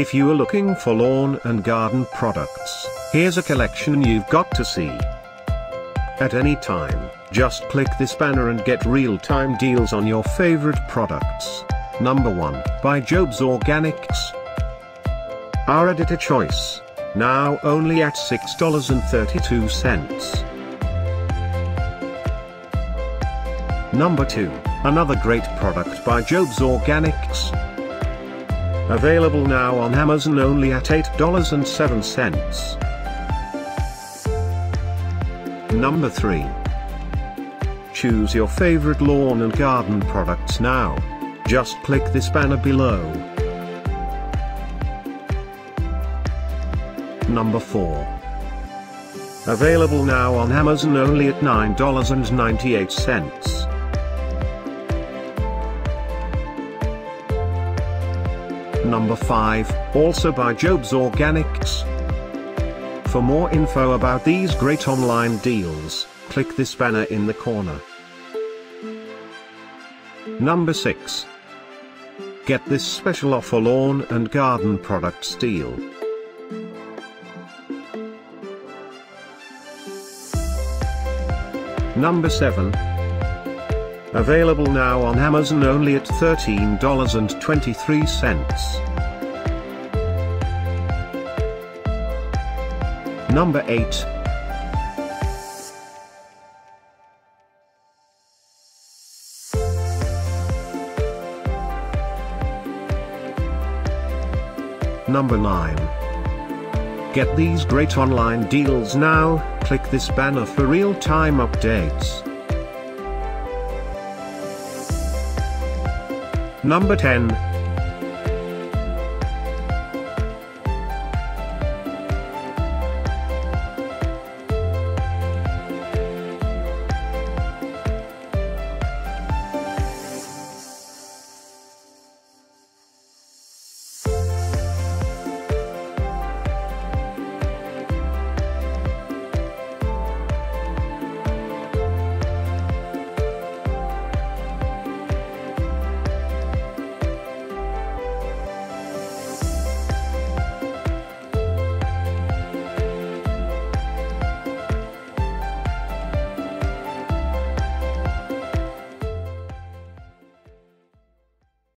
If you are looking for lawn and garden products, here's a collection you've got to see. At any time, just click this banner and get real-time deals on your favorite products. Number 1, by Jobe's Organics. Our editor choice. Now only at $6.32. Number 2, another great product by Jobe's Organics. Available now on Amazon only at $8.07. Number 3. Choose your favorite lawn and garden products now. Just click this banner below. Number 4. Available now on Amazon only at $9.98. Number 5, also by Jobe's Organics. For more info about these great online deals, click this banner in the corner. Number 6. Get this special offer lawn and garden products deal. Number 7. Available now on Amazon only at $13.23. Number 8. Number 9. Get these great online deals now, click this banner for real-time updates. Number 10.